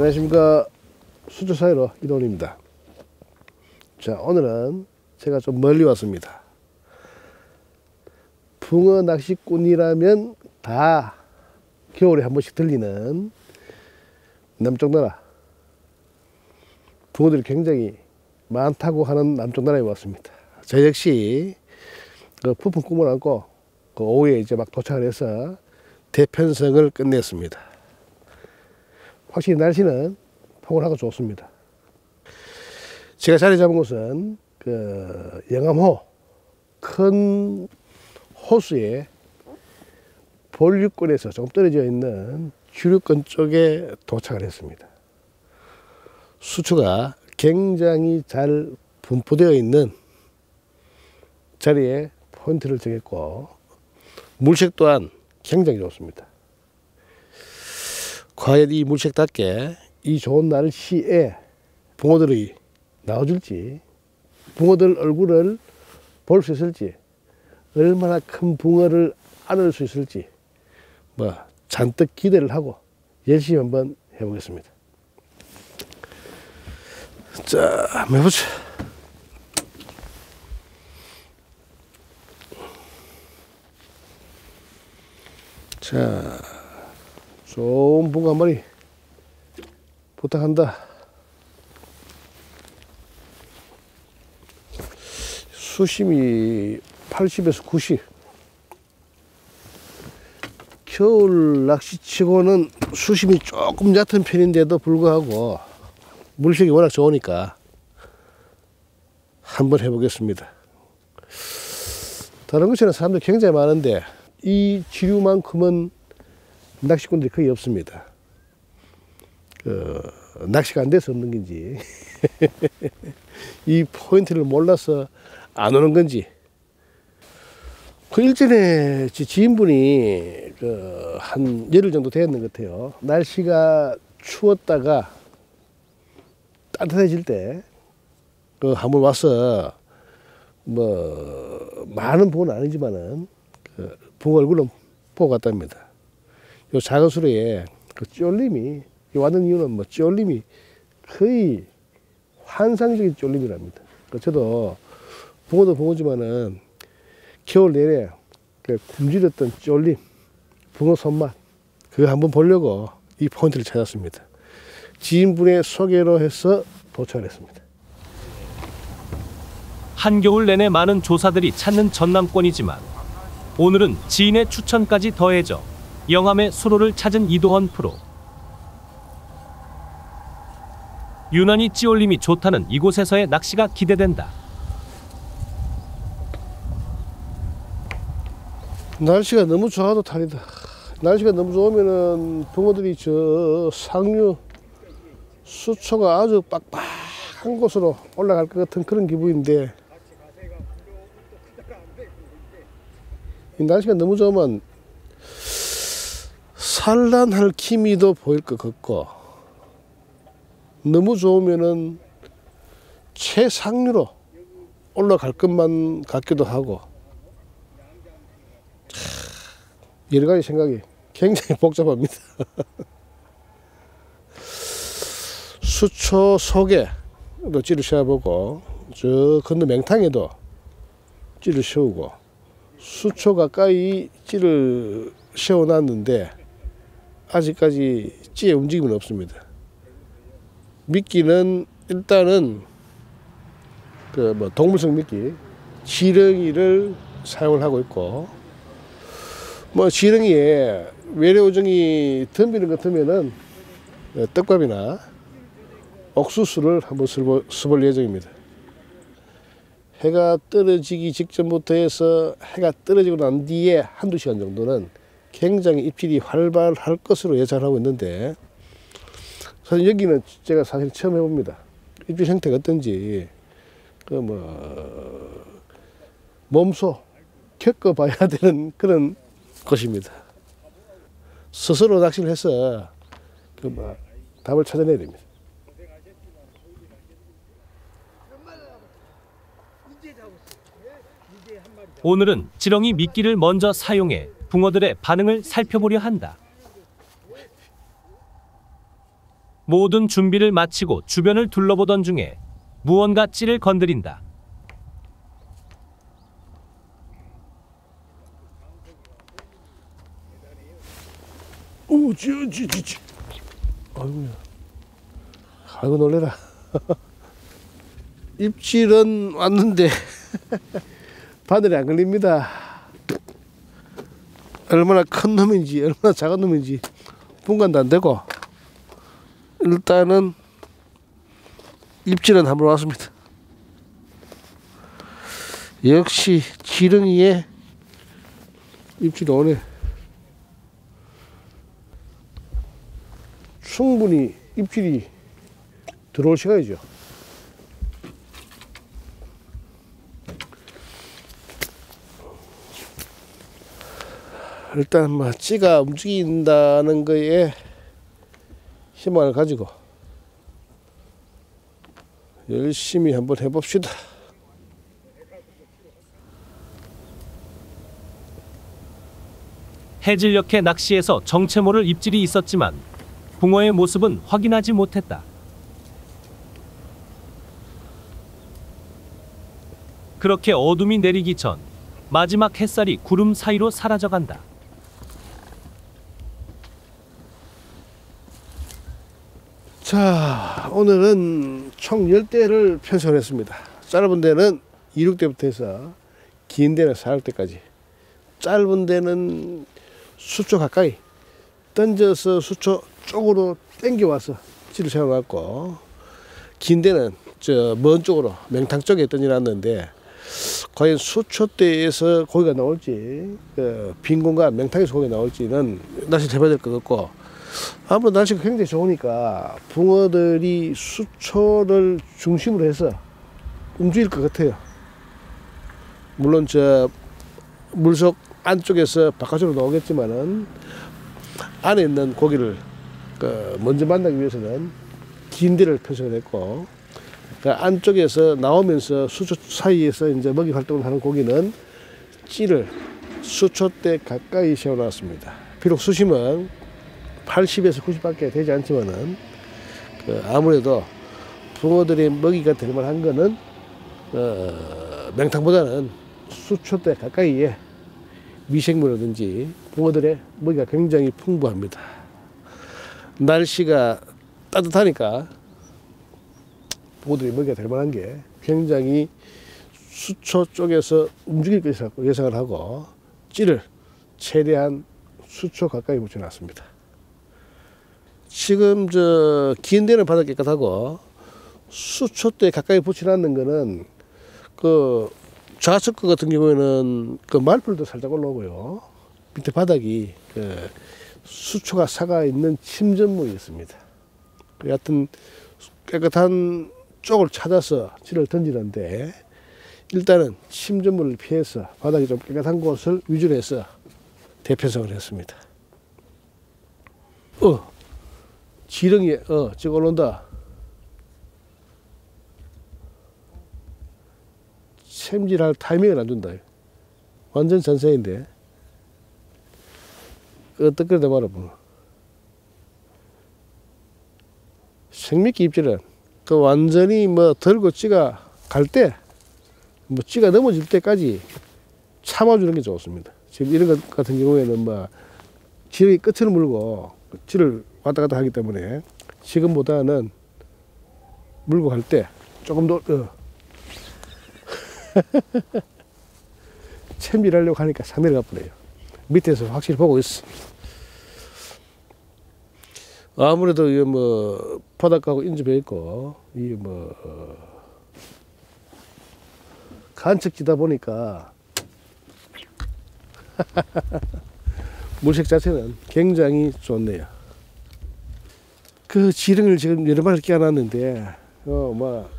안녕하십니까 수조 사이로 이동입니다. 자 오늘은 제가 좀 멀리 왔습니다. 붕어 낚시꾼이라면 다 겨울에 한 번씩 들리는 남쪽 나라 붕어들이 굉장히 많다고 하는 남쪽 나라에 왔습니다. 저 역시 그 부푼 꿈을 안고 그 오후에 이제 막 도착을 해서 대편성을 끝냈습니다. 확실히 날씨는 포근하고 좋습니다. 제가 자리 잡은 곳은 그 영암호 큰 호수에 본류권에서 조금 떨어져 있는 주류권 쪽에 도착을 했습니다. 수초가 굉장히 잘 분포되어 있는 자리에 포인트를 정했고 물색 또한 굉장히 좋습니다. 과연 이 물색답게 이 좋은 날씨에 붕어들이 나와줄지 붕어들 얼굴을 볼 수 있을지 얼마나 큰 붕어를 안을 수 있을지 뭐 잔뜩 기대를 하고 열심히 한번 해보겠습니다. 자, 한번 해보자. 자, 좋은 붕어 한 마리 부탁한다. 수심이 80에서 90. 겨울 낚시치고는 수심이 조금 얕은 편인데도 불구하고 물색이 워낙 좋으니까 한번 해보겠습니다. 다른 곳에는 사람들이 굉장히 많은데 이 지류만큼은 낚시꾼들이 거의 없습니다. 그, 낚시가 안 돼서 없는 건지 이 포인트를 몰라서 안 오는 건지 그 일전에 제 지인분이 그 한 열흘 정도 되었는 것 같아요. 날씨가 추웠다가 따뜻해질 때 그 한번 와서 뭐 많은 붕어는 아니지만은 그 붕어 얼굴은 보고 갔답니다. 요 수로에 그 쫄림이 왔는 이유는 뭐 쫄림이 거의 환상적인 쫄림이랍니다. 그 저도 붕어도 붕어지만은 겨울 내내 그 굶주렸던 쫄림, 붕어 손맛 그거 한번 보려고 이 포인트를 찾았습니다. 지인분의 소개로 해서 도착을 했습니다. 한겨울 내내 많은 조사들이 찾는 전남권이지만 오늘은 지인의 추천까지 더해져 영암의 수로를 찾은 이도헌 프로. 유난히 찌올림이 좋다는 이곳에서의 낚시가 기대된다. 날씨가 너무 좋아도 탈이다. 날씨가 너무 좋으면은 붕어들이 저 상류 수초가 아주 빡빡한 곳으로 올라갈 것 같은 그런 기분인데 이 날씨가 너무 좋으면 산란할 기미도 보일 것 같고 너무 좋으면은 최상류로 올라갈 것만 같기도 하고 여러 가지 생각이 굉장히 복잡합니다. 수초 속에도 찌를 씌워보고 저 건너 맹탕에도 찌를 씌우고 수초 가까이 찌를 씌워놨는데 아직까지 찌의 움직임은 없습니다. 미끼는 일단은 그 뭐 동물성 미끼 지렁이를 사용을 하고 있고 뭐 지렁이에 외래오종이 덤비는 것 같으면은 떡밥이나 옥수수를 한번 써볼 예정입니다. 해가 떨어지기 직전부터 해서 해가 떨어지고 난 뒤에 한두 시간 정도는 굉장히 입질이 활발할 것으로 예상하고 있는데 사실 여기는 제가 사실 처음 해봅니다. 입질 형태가 어떤지 그 뭐 몸소 겪어봐야 되는 그런 것입니다. 스스로 낚시를 해서 그뭐 답을 찾아내야 됩니다. 오늘은 지렁이 미끼를 먼저 사용해 붕어들의 반응을 살펴보려 한다. 모든 준비를 마치고 주변을 둘러보던 중에 무언가 찌를 건드린다. 오, 지. 아이고야. 아이고, 놀래라. 입질은 왔는데, 바늘이 안 걸립니다. 얼마나 큰 놈인지, 얼마나 작은 놈인지, 분간도 안 되고, 일단은, 입질은 한번 왔습니다. 역시, 지렁이에 입질이 오네. 충분히 입질이 들어올 시간이죠. 일단 뭐 찌가 움직인다는 거에 희망을 가지고 열심히 한번 해봅시다. 해질녘의 낚시에서 정체 모를 입질이 있었지만 붕어의 모습은 확인하지 못했다. 그렇게 어둠이 내리기 전 마지막 햇살이 구름 사이로 사라져간다. 자, 오늘은 총 10대를 편성했습니다. 짧은 데는 2, 6대부터 해서 긴 데는 4, 6대까지. 짧은 데는 수초 가까이 던져서 수초 쪽으로 당겨 와서 찌를 세워놨고 긴 데는 저 먼 쪽으로 맹탕 쪽에 던져놨는데 과연 수초대에서 고기가 나올지 그 빈 공간 맹탕에서 고기가 나올지는 낚시를 해봐야 될 것 같고 아무래도 날씨가 굉장히 좋으니까 붕어들이 수초를 중심으로 해서 움직일 것 같아요. 물론 저 물속 안쪽에서 바깥으로 나오겠지만은 안에 있는 고기를 그 먼저 만나기 위해서는 긴 데를 표시를 했고 그 안쪽에서 나오면서 수초 사이에서 이제 먹이 활동을 하는 고기는 찌를 수초대 가까이 세워놨습니다. 비록 수심은 80에서 90밖에 되지 않지만은 그 아무래도 붕어들이 먹이가 될 만한 거는 어, 맹탕보다는 수초대 가까이에 미생물이라든지 붕어들의 먹이가 굉장히 풍부합니다. 날씨가 따뜻하니까 붕어들이 먹이가 될 만한 게 굉장히 수초 쪽에서 움직일 것이라고 예상을 하고 찌를 최대한 수초 가까이 붙여놨습니다. 지금 저 긴 데는 바닥 깨끗하고 수초대 가까이 붙여놨는 거는 그 좌측 거 같은 경우에는 그 말풀도 살짝 올라오고요. 밑에 바닥이 그 수초가 사가 있는 침전물이 있습니다. 여하튼 깨끗한 쪽을 찾아서 찌를 던지는데 일단은 침전물을 피해서 바닥이 좀 깨끗한 곳을 위주로 해서 대편성을 했습니다. 어, 지렁이, 어, 지금 올라온다. 챔질할 타이밍을 안 준다. 완전 전세인데. 어떻게 돼 말아. 생미끼 입질은 그 완전히 뭐 들고 찌가 갈 때, 뭐 찌가 넘어질 때까지 참아주는 게 좋습니다. 지금 이런 것 같은 경우에는 뭐 지렁이 끝을 물고 찌를 왔다 갔다 하기 때문에 지금보다는 물고 갈 때 조금 더 어. 챔질하려고 하니까 상대를 가버려요. 밑에서 확실히 보고 있어. 아무래도 이뭐 바닷가하고 인접해 있고 이뭐 어, 간척지다 보니까 물색 자체는 굉장히 좋네요. 그 지렁이를 지금 여러 마리 끼워놨는데 어뭐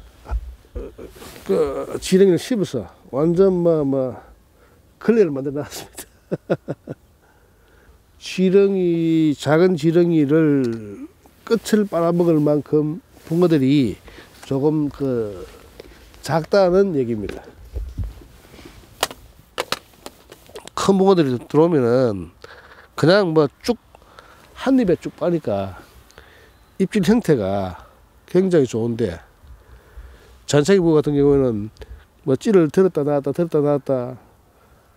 그 지렁이를 씹어서 완전 뭐뭐 걸레를 만들어 놨습니다. 지렁이 작은 지렁이를 끝을 빨아먹을 만큼 붕어들이 조금 그 작다는 얘기입니다. 큰 붕어들이 들어오면은 그냥 뭐 쭉 한 입에 쭉 빠니까 입질 형태가 굉장히 좋은데 잔차기부 같은 경우에는 뭐 찌를 들었다 놨다 들었다 놨다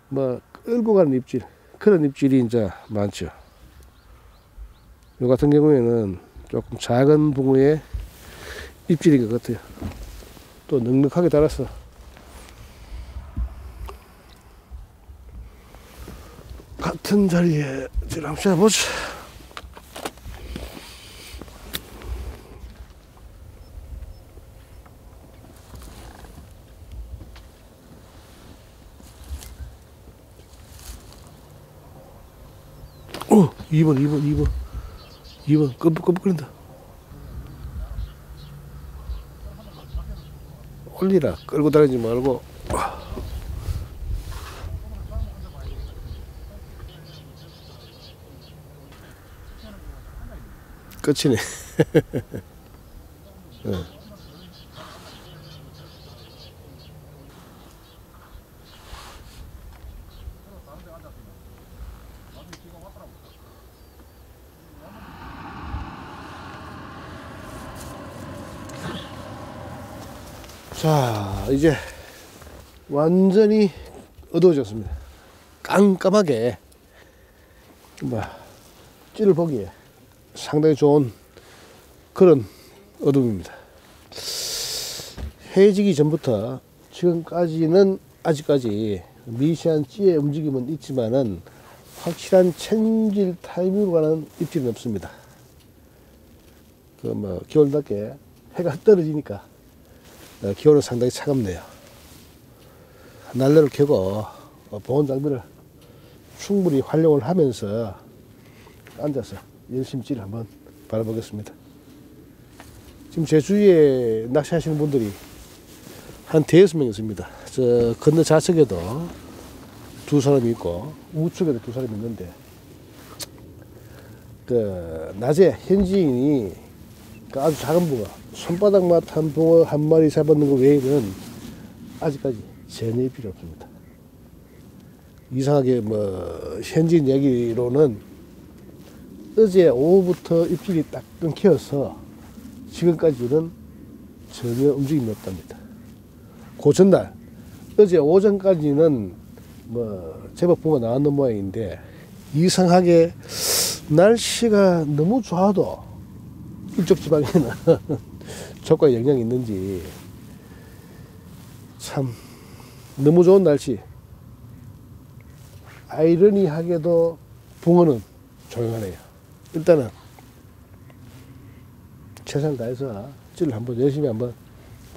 뭐 끌고 가는 입질 그런 입질이 이제 많죠. 요 같은 경우에는 조금 작은 붕어의 입질인 것 같아요. 또 넉넉하게 달았어. 같은 자리에 질 한번 쏴보자. 어, 2번, 2번, 2번. 2번, 끔뻑끔뻑거린다. 올리라. 끌고 다니지 말고. 끝이네. 어. 자, 이제 완전히 어두워졌습니다. 깜깜하게 뭐 찌를 보기에 상당히 좋은 그런 어둠입니다. 해지기 전부터 지금까지는 아직까지 미세한 찌의 움직임은 있지만은 확실한 챔질 타이밍으로 가는 입질은 없습니다. 그 뭐 겨울답게 해가 떨어지니까 어, 기온은 상당히 차갑네요. 난로를 켜고 어, 보온 장비를 충분히 활용을 하면서 앉아서 열심히 찌를 한번 바라보겠습니다. 지금 제 주위에 낚시하시는 분들이 한 대여섯 명 있습니다. 저 건너 좌측에도 두 사람이 있고 우측에도 두 사람이 있는데 그 낮에 현지인이 그 아주 작은 붕어 손바닥만한 붕어 한 마리 잡았는 것 외에는 아직까지 전혀 필요 없습니다. 이상하게 뭐 현지인 얘기로는 어제 오후부터 입질이 딱 끊겨서 지금까지는 전혀 움직임이 없답니다. 그 전날 어제 오전까지는 뭐 제법 붕어 나왔는 모양인데 이상하게 날씨가 너무 좋아도 이쪽 지방에는 저가 영향이 있는지 참 너무 좋은 날씨 아이러니하게도 붕어는 조용하네요. 일단은 최선을 다해서 찌를 한번 열심히 한번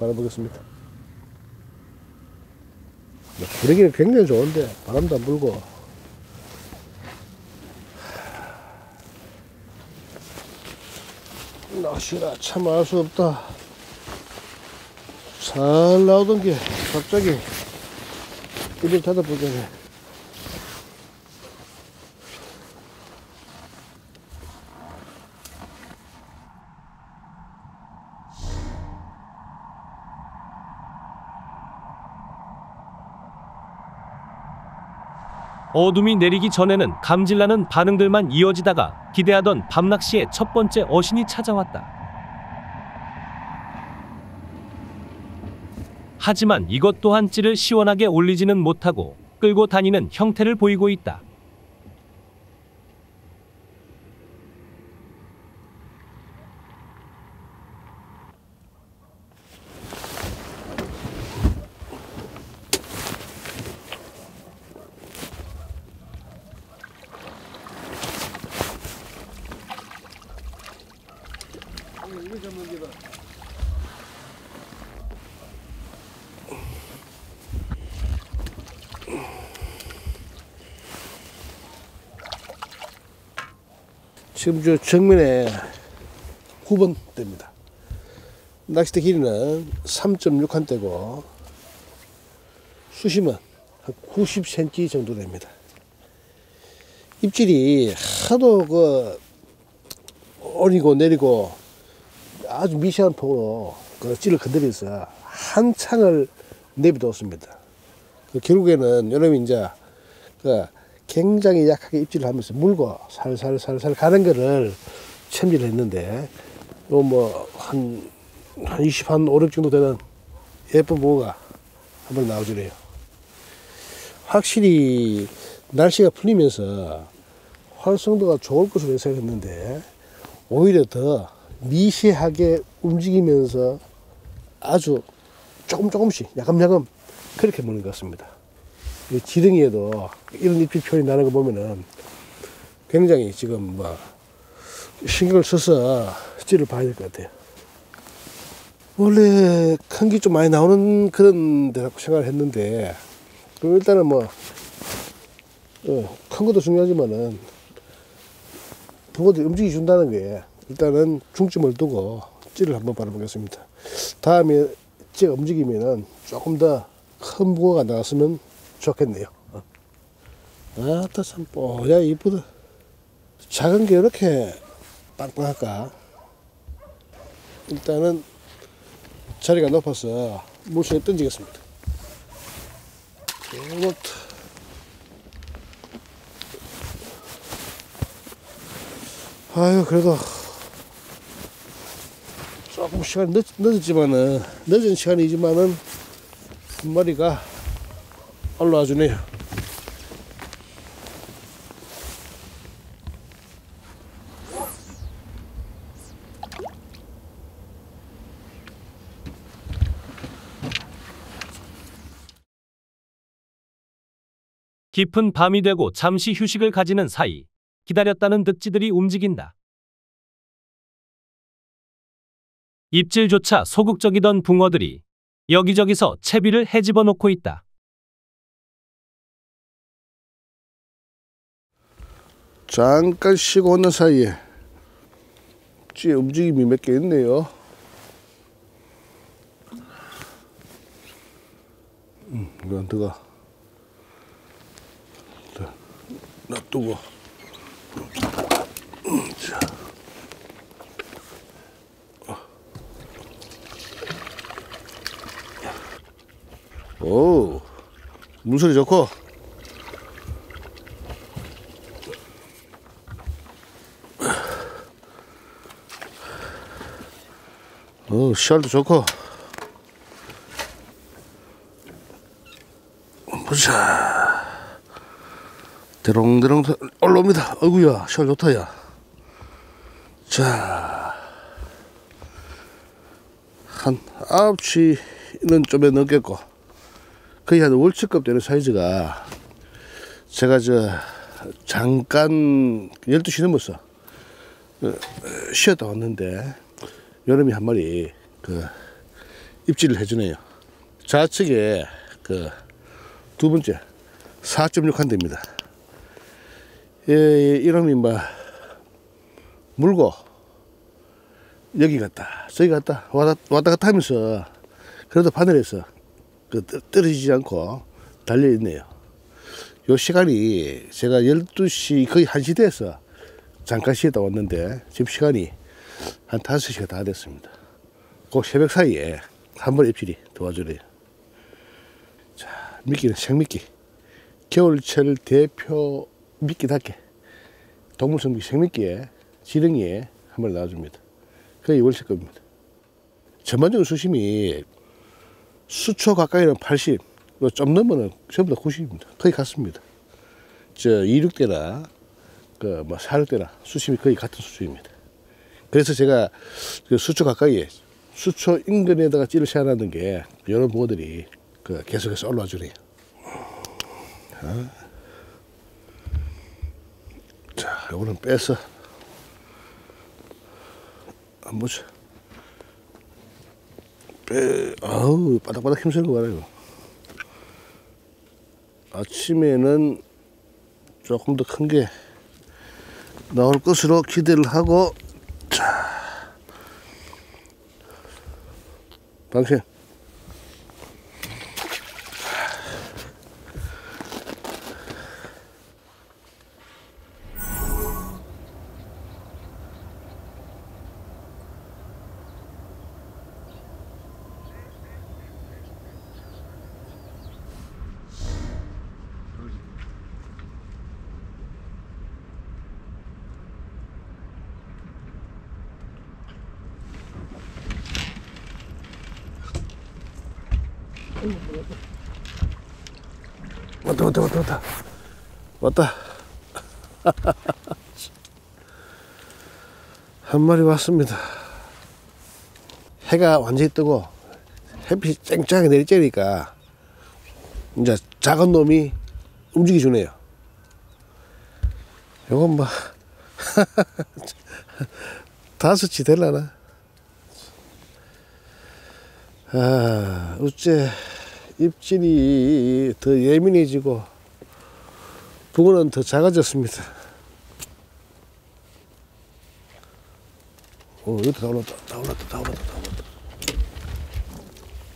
바라보겠습니다. 분위기는 굉장히 좋은데 바람도 안 불고 낚시라 참알수 없다. 잘 나오던 게 갑자기 입을 닫아보자네. 어둠이 내리기 전에는 감질나는 반응들만 이어지다가 기대하던 밤낚시의 첫 번째 어신이 찾아왔다. 하지만 이것 또한 찌를 시원하게 올리지는 못하고 끌고 다니는 형태를 보이고 있다. 지금 저 정면에 9번 대입니다. 낚싯대 길이는 3.6한 대고 수심은 한 90cm 정도 됩니다. 입질이 하도 그 오리고 내리고 아주 미세한 폭으로 그 찌를 건드려서 한창을 내비뒀습니다. 그 결국에는 여러분이 이제 그 굉장히 약하게 입질을 하면서 물고 살살살살 가는 거를 챔질을 했는데 요뭐한 한 20, 한 5, 6 정도 되는 예쁜 붕어가 한번 나와주네요. 확실히 날씨가 풀리면서 활성도가 좋을 것으로 예상했는데 오히려 더 미세하게 움직이면서 아주 조금 조금씩 야금야금 그렇게 먹는 것 같습니다. 이 지렁이에도 이런 잎이 표현이 나는 거 보면은 굉장히 지금 뭐 신경을 써서 찌를 봐야 될 것 같아요. 원래 큰 게 좀 많이 나오는 그런 데라고 생각을 했는데 그럼 일단은 뭐 어, 큰 것도 중요하지만은 붕어들이 움직이 준다는 게 일단은 중점을 두고 찌를 한번 바라보겠습니다. 다음에 찌가 움직이면은 조금 더큰 붕어가 나왔으면 좋겠네요. 어. 아따 참 뽀야 이쁘다. 작은 게 이렇게 빵빵할까? 일단은 자리가 높아서 물속에 던지겠습니다. 요렇게. 아유 그래도 조금 시간이 늦, 늦었지만은 늦은 시간이지만은 한 마리가 올라와 주네요. 깊은 밤이 되고 잠시 휴식을 가지는 사이 기다렸다는 득지들이 움직인다. 입질조차 소극적이던 붕어들이 여기저기서 채비를 헤집어 놓고 있다. 잠깐 쉬고 오는 사이에 쥐의 움직임이 몇 개 있네요. 음, 이거 안 들어가. 자, 놔두고. 음, 자. 오, 물소리 좋고. 어, 시알도 좋고. 보자. 대롱대롱 올라옵니다. 어구야, 시알 좋다, 야. 자. 한 9시는 좀에 넘겠고. 거의 한 월치급 되는 사이즈가 제가 저 잠깐 12시 넘었어. 어, 쉬었다 왔는데 여름이 한 마리 그 입질을 해주네요. 좌측에 그 두 번째 4.6한 대입니다. 예, 이놈이 뭐 물고 여기 갔다 저기 갔다 왔다, 왔다 갔다 하면서 그래도 바늘에서 그 떠- 떨어지지 않고 달려 있네요. 요 시간이 제가 12시 거의 1시 돼서 잠깐 쉬었다 왔는데 지금 시간이 한 5시가 다 됐습니다. 그 새벽 사이에 한번 입질이 도와주래요. 자, 미끼는 생미끼. 겨울철 대표 미끼답게 동물성 미끼 생미끼에 지렁이에 한 번 나와줍니다. 그게 월세 겁니다. 전반적인 수심이 수초 가까이는 80, 뭐좀 넘으면 전부 다 90입니다. 거의 같습니다. 저 26대나 그뭐 46대나 수심이 거의 같은 수준입니다. 그래서 제가 그 수초 가까이에 수초 인근에다가 찌를 세워놨는 게 이런 부어들이 그 계속해서 올라와 주네요. 자, 요거는 빼서 안 보자. 빼, 아우, 바닥바닥 힘쓰는 거 봐라. 아침에는 조금 더 큰 게 나올 것으로 기대를 하고, 방 왔다 왔다 왔다 왔다. 왔다. 한 마리 왔습니다. 해가 완전히 뜨고 햇빛이 쨍쨍하게 내리쬐니까 이제 작은 놈이 움직이 주네요. 요건 뭐 다섯치 될라나? 아 어째 입질이 더 예민해지고 붕어는 더 작아졌습니다. 어 여기 다 올랐다 다 올랐다 다 올랐다 다 올랐다.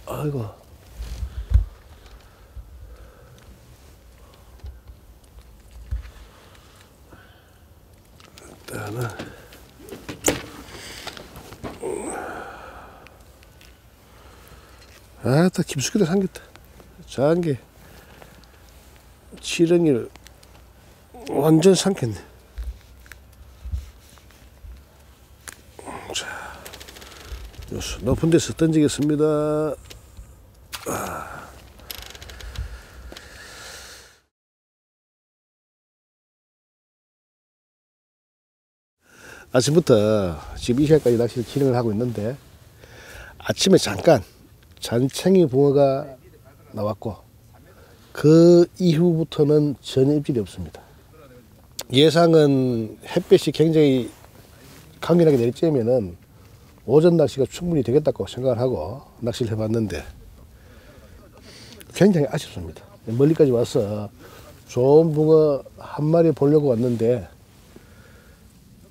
아이고. 일단은. 아따 깊숙이도 삼겼다 작은 게 지렁이를 완전 삼켰네 자 높은 데서 던지겠습니다 아. 아침부터 지금 이 시간까지 낚시를 진행을 하고 있는데 아침에 잠깐 잔챙이 붕어가 나왔고 그 이후부터는 전혀 입질이 없습니다. 예상은 햇볕이 굉장히 강렬하게 내리쬐면은 오전 낚시가 충분히 되겠다고 생각을 하고 낚시를 해봤는데 굉장히 아쉽습니다. 멀리까지 와서 좋은 붕어 한 마리 보려고 왔는데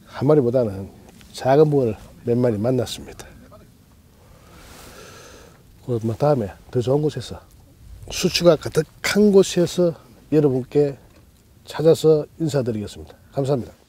한 마리보다는 작은 붕어를 몇 마리 만났습니다. 그뭐 다음에 더 좋은 곳에서 수치가 가득한 곳에서 여러분께 찾아서 인사드리겠습니다. 감사합니다.